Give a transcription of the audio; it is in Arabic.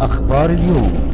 أخبار اليوم.